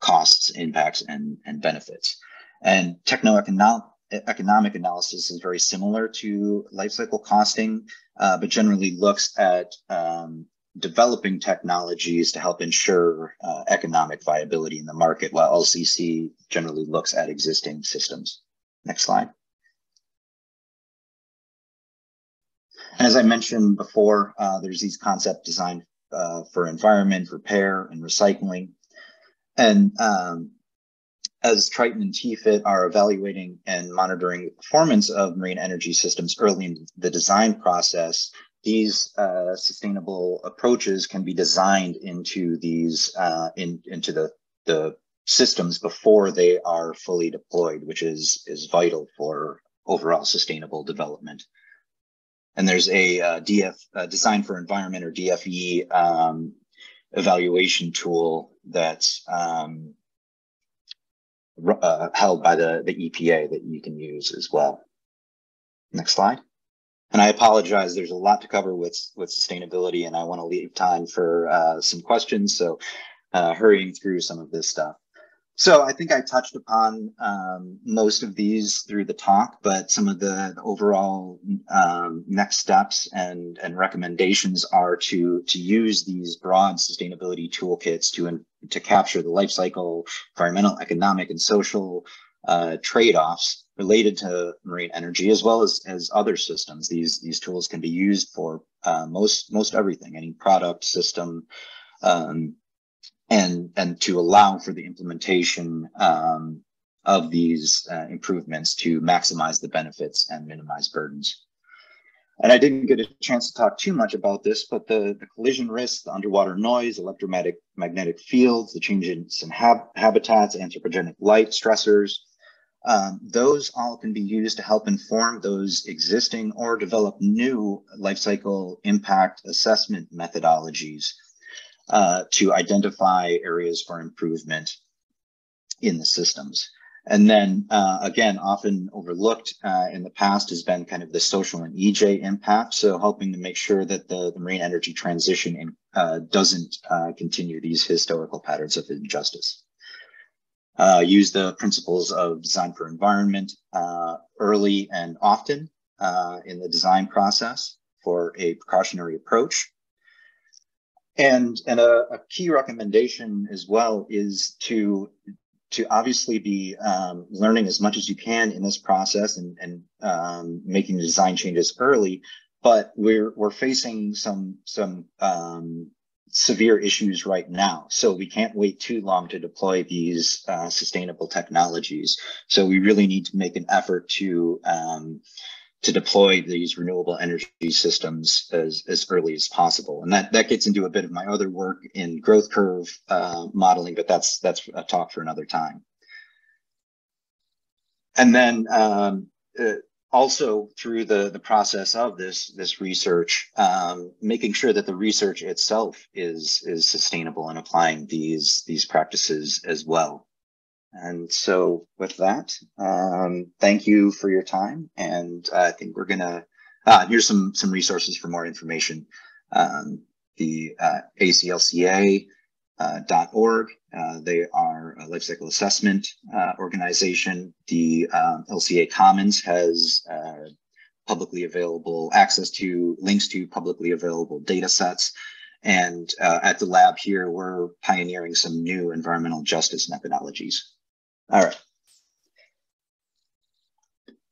costs, impacts, and and benefits. And techno-economic economic analysis is very similar to life cycle costing, uh, but generally looks at um, developing technologies to help ensure uh, economic viability in the market, while LCC generally looks at existing systems. Next slide. As I mentioned before, uh, there's these concept designed uh, for environment, repair, and recycling. And um, as Triton and TFIT are evaluating and monitoring the performance of marine energy systems early in the design process, these uh, sustainable approaches can be designed into these uh, in, into the, the systems before they are fully deployed, which is, is vital for overall sustainable development. And there's a uh, DF uh, design for environment or DFE um, evaluation tool that's um, uh, held by the, the EPA that you can use as well. Next slide. And I apologize, there's a lot to cover with, with sustainability and I want to leave time for uh, some questions. So uh, hurrying through some of this stuff. So I think I touched upon um, most of these through the talk, but some of the, overall um, next steps and, and recommendations are to, to use these broad sustainability toolkits to, to capture the life cycle, environmental, economic, and social uh, trade-offs related to marine energy, as well as, as other systems. These, these tools can be used for uh, most, most everything, any product, system, um, and and to allow for the implementation um, of these uh, improvements to maximize the benefits and minimize burdens. And I didn't get a chance to talk too much about this, but the, the collision risk, the underwater noise, electromagnetic magnetic fields, the changes in hab habitats, anthropogenic light stressors, um, those all can be used to help inform those existing or develop new life cycle impact assessment methodologies uh, to identify areas for improvement in the systems. And then uh, again, often overlooked uh, in the past has been kind of the social and EJ impact. So helping to make sure that the, the marine energy transition in, uh, doesn't uh, continue these historical patterns of injustice. Uh, use the principles of design for environment early and often in the design process for a precautionary approach and and a, a, key recommendation as well is to to obviously be um, learning as much as you can in this process and and um, making design changes early. But we're we're facing some some um, severe issues right now, so we can't wait too long to deploy these uh, sustainable technologies. So we really need to make an effort to um, to deploy these renewable energy systems as, as early as possible. And that, that gets into a bit of my other work in growth curve uh, modeling, but that's, that's a talk for another time. And then um, uh, also through the, the process of this, this research, um, making sure that the research itself is, is sustainable and applying these, these practices as well. And so with that, um, thank you for your time. And I think we're gonna, uh, here's some, some resources for more information. Um, the uh, ACLCA uh, uh, they are a life cycle assessment uh, organization. The um, LCA Commons has publicly available access to links to publicly available data sets. And uh, at the lab here, we're pioneering some new environmental justice methodologies. All right.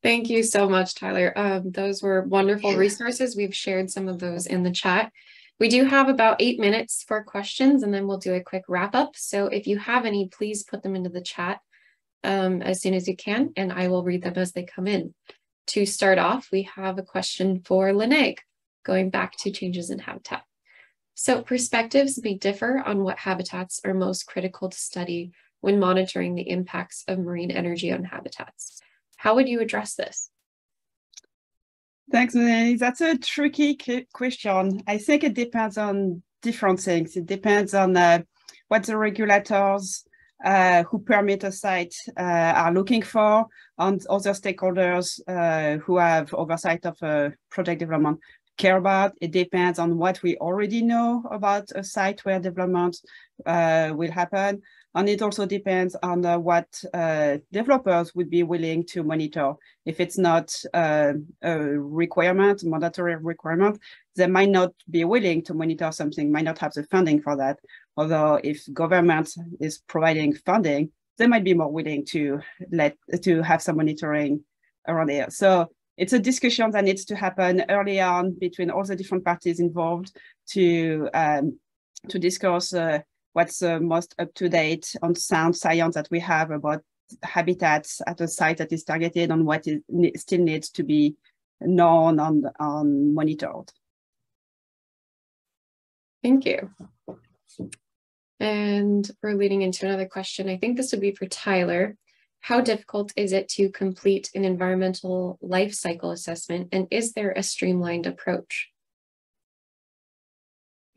Thank you so much, Tyler. Um, those were wonderful resources. We've shared some of those in the chat. We do have about eight minutes for questions and then we'll do a quick wrap up. So if you have any, please put them into the chat um, as soon as you can and I will read them as they come in. To start off, we have a question for Lene, going back to changes in habitat. So perspectives may differ on what habitats are most critical to study when monitoring the impacts of marine energy on habitats. How would you address this? Thanks, Noelani. That's a tricky question. I think it depends on different things. It depends on uh, what the regulators uh, who permit a site uh, are looking for and other stakeholders uh, who have oversight of uh, project development care about. It depends on what we already know about a site where development uh, will happen. And it also depends on uh, what uh, developers would be willing to monitor. If it's not uh, a requirement, mandatory requirement, they might not be willing to monitor something, might not have the funding for that. Although if government is providing funding, they might be more willing to let to have some monitoring around here. So it's a discussion that needs to happen early on between all the different parties involved to um, to discuss uh, what's the most up to date on sound science that we have about habitats at a site that is targeted on what is, still needs to be known and, and monitored. Thank you. And we're leading into another question. I think this would be for Tyler. How difficult is it to complete an environmental life cycle assessment? And is there a streamlined approach?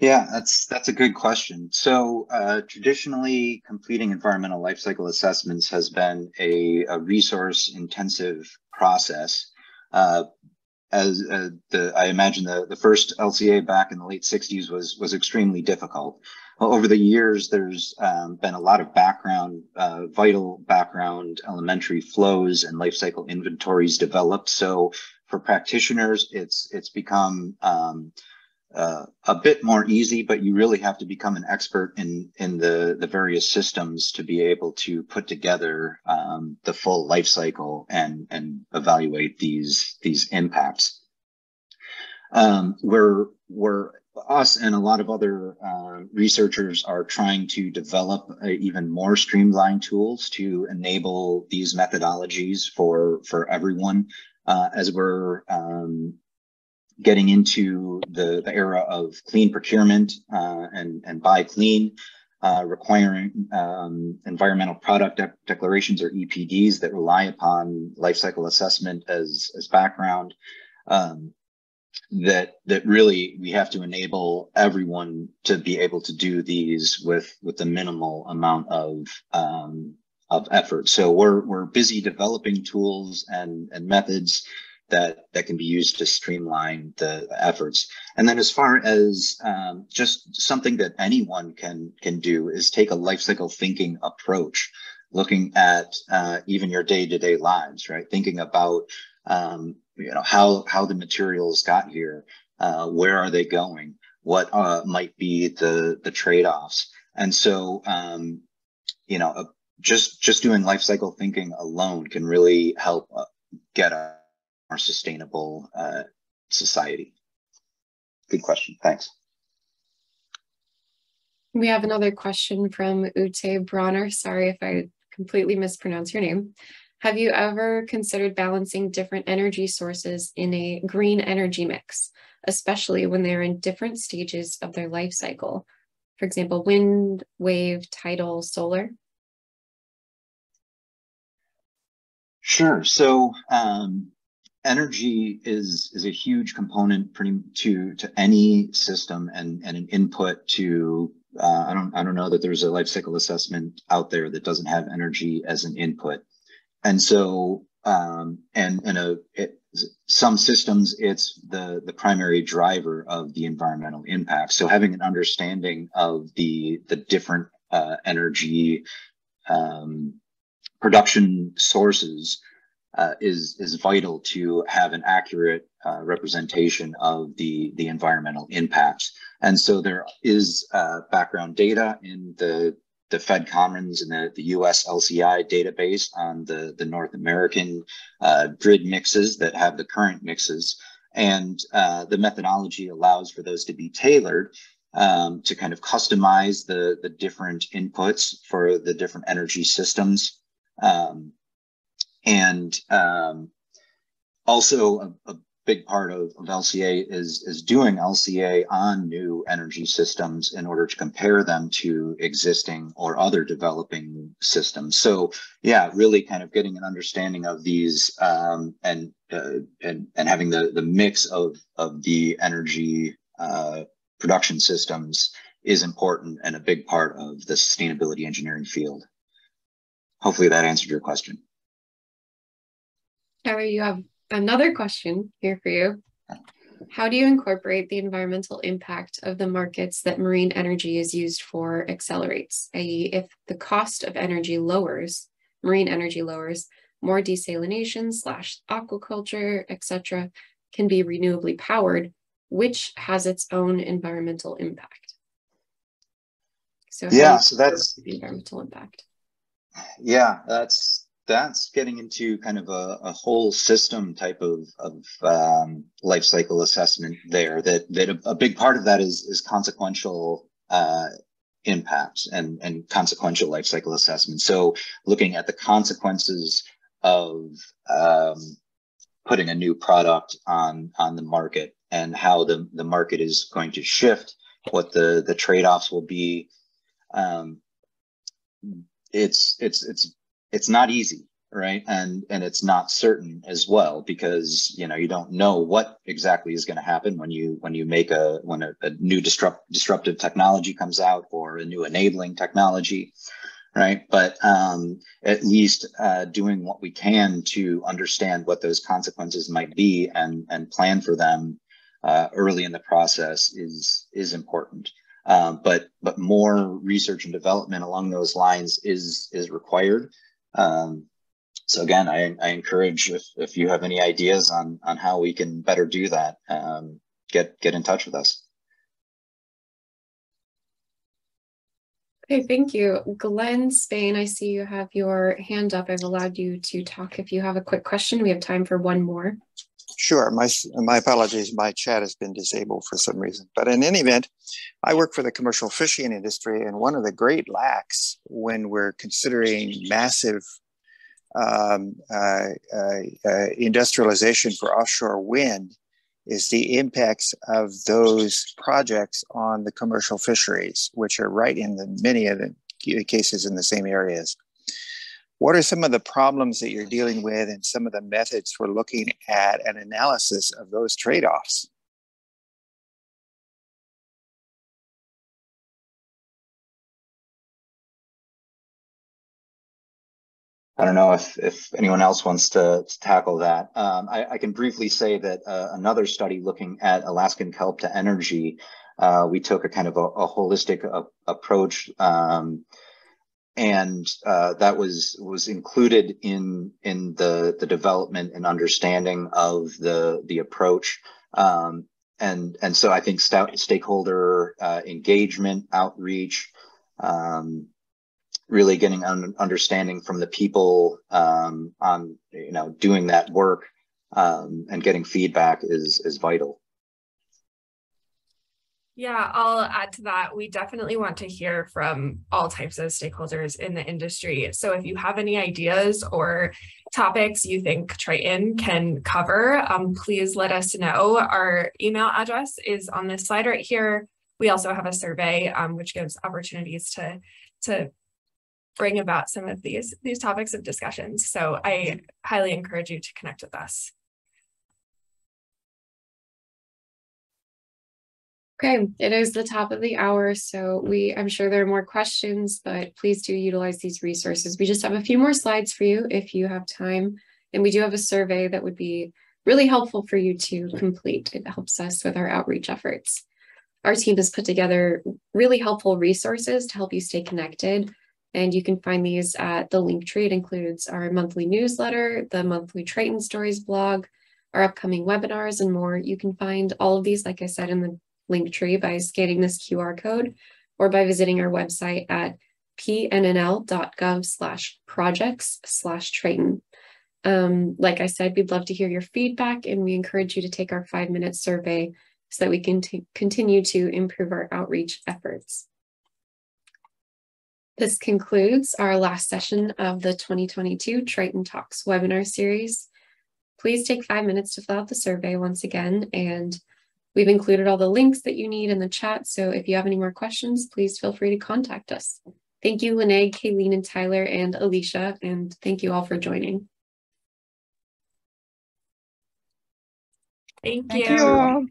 Yeah, that's that's a good question. So uh, traditionally, completing environmental life cycle assessments has been a, a resource-intensive process. Uh, as uh, the, I imagine the, the first LCA back in the late 60s was was extremely difficult. Over the years, there's um, been a lot of background, uh, vital background elementary flows and life cycle inventories developed. So for practitioners, it's it's become um, uh, a bit more easy, but you really have to become an expert in in the the various systems to be able to put together um, the full life cycle and and evaluate these these impacts. Um, we're we're us and a lot of other uh, researchers are trying to develop uh, even more streamlined tools to enable these methodologies for for everyone uh, as we're um, getting into the, the era of clean procurement uh, and, and buy clean, uh, requiring um, environmental product de declarations or EPDs that rely upon life cycle assessment as, as background. Um, that that really we have to enable everyone to be able to do these with with the minimal amount of um, of effort. So we're we're busy developing tools and and methods that that can be used to streamline the efforts. And then as far as um, just something that anyone can can do is take a life cycle thinking approach, looking at uh, even your day to day lives, right? Thinking about um, you know how how the materials got here, uh, where are they going, what uh, might be the the trade offs, and so um, you know. just just doing life cycle thinking alone can really help uh, get a more sustainable uh, society? Good question. Thanks. We have another question from Ute Bronner. Sorry if I completely mispronounce your name. Have you ever considered balancing different energy sources in a green energy mix, especially when they're in different stages of their life cycle? For example, wind, wave, tidal, solar? Sure. So um, energy is is a huge component pretty to to any system and and an input to uh, I don't I don't know that there's a life cycle assessment out there that doesn't have energy as an input, and so um, and and a it, some systems it's the the primary driver of the environmental impact. So having an understanding of the the different uh, energy um, production sources uh, is is vital to have an accurate uh, representation of the the environmental impacts. And so there is uh, background data in the the Fed Commons and the, the US LCI database on the, the North American uh, grid mixes that have the current mixes. And uh, the methodology allows for those to be tailored um, to kind of customize the, the different inputs for the different energy systems. Um, and um, also a, a big part of, of LCA is is doing LCA on new energy systems in order to compare them to existing or other developing systems. So yeah, really kind of getting an understanding of these um, and uh, and and having the the mix of of the energy uh, production systems is important and a big part of the sustainability engineering field. Hopefully that answered your question. Harry, you have another question here for you. How do you incorporate the environmental impact of the markets that marine energy is used for accelerates, i.e., if the cost of energy lowers, marine energy lowers, more desalination slash aquaculture, etc., can be renewably powered, which has its own environmental impact. So yeah, so that's the environmental impact. Yeah, that's that's getting into kind of a, a whole system type of, of um, life cycle assessment there that that a, a, big part of that is is consequential uh, impacts and and consequential life cycle assessment so looking at the consequences of um, putting a new product on on the market and how the, the market is going to shift what the the trade-offs will be um, it's it's it's it's not easy right? And and it's not certain as well because you know you don't know what exactly is going to happen when you when you make a when a, a new disrupt, disruptive technology comes out or a new enabling technology right? But um, at least uh, doing what we can to understand what those consequences might be and and plan for them uh, early in the process is is important. Uh, but but more research and development along those lines is is required um, so again, I, I encourage if, if you have any ideas on on how we can better do that, um, get get in touch with us. Okay, thank you. Glenn Spain, I see you have your hand up. I've allowed you to talk if you have a quick question. We have time for one more. Sure. My, my apologies. My chat has been disabled for some reason. But in any event, I work for the commercial fishing industry. And one of the great lacks when we're considering massive um, uh, uh, uh, industrialization for offshore wind is the impacts of those projects on the commercial fisheries, which are right in the many of the cases in the same areas. What are some of the problems that you're dealing with and some of the methods for looking at an analysis of those trade-offs? I don't know if, if anyone else wants to, to tackle that. Um, I, I, can briefly say that uh, another study looking at Alaskan kelp to energy, uh, we took a kind of a, a holistic a, approach, um, and uh, that was was included in in the the development and understanding of the the approach. Um, and and so I think stakeholder uh, engagement, outreach. Um, really getting an understanding from the people um, on you know doing that work um, and getting feedback is is vital. Yeah, I'll add to that. We definitely want to hear from all types of stakeholders in the industry. So if you have any ideas or topics you think Triton can cover, um, please let us know. Our email address is on this slide right here. We also have a survey, um, which gives opportunities to, to bring about some of these these topics of discussions. So I highly encourage you to connect with us. Okay, it is the top of the hour, so we I'm sure there are more questions, but please do utilize these resources. We just have a few more slides for you if you have time, and we do have a survey that would be really helpful for you to complete. It helps us with our outreach efforts. Our team has put together really helpful resources to help you stay connected and you can find these at the Linktree. It includes our monthly newsletter, the monthly Triton Stories blog, our upcoming webinars, and more. You can find all of these, like I said, in the Linktree by scanning this QR code or by visiting our website at pnnl.gov slash projects slash Triton. Um, like I said, we'd love to hear your feedback and we encourage you to take our five minute survey so that we can continue to improve our outreach efforts. This concludes our last session of the 2022 Triton Talks webinar series. please take five minutes to fill out the survey once again. And we've included all the links that you need in the chat. So if you have any more questions, please feel free to contact us. Thank you, Lene, Cailene, and Tyler, and Alicia, and thank you all for joining. Thank Thank you. you all.